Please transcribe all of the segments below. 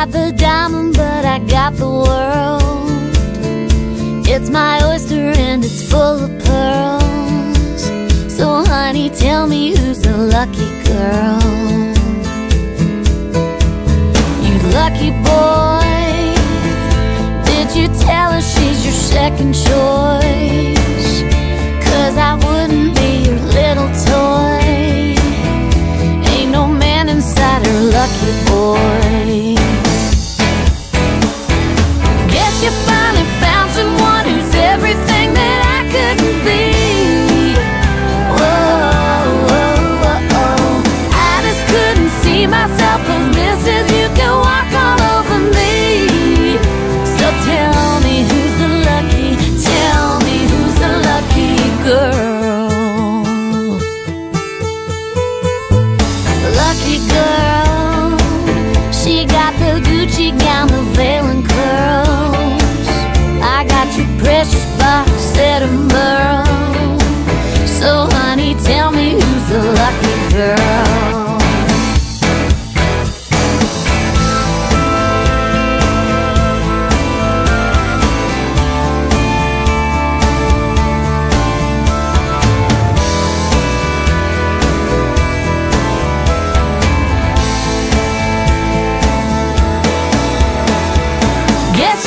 got the diamond, but I got the world. It's my oyster and it's full of pearls. So, honey, tell me who's the lucky girl. You lucky boy. Did you tell her she's your second choice? Cause I wouldn't be your little toy. Ain't no man inside her lucky boy. See myself as Mrs. You can walk all over me. So tell me who's the lucky, tell me who's the lucky girl. Lucky girl, she got the Gucci gown, the veil and curls. I got your precious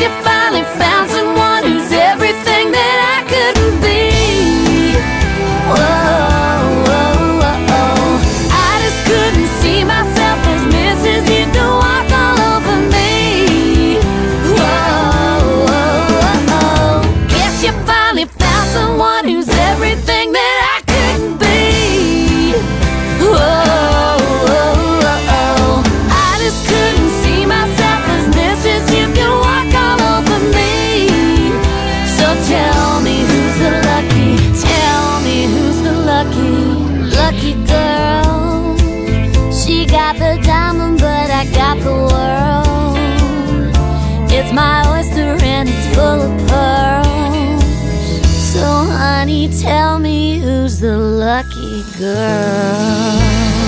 Guess you lucky girl. She got the diamond, but I got the world. It's my oyster and it's full of pearls. So, honey, tell me who's the lucky girl.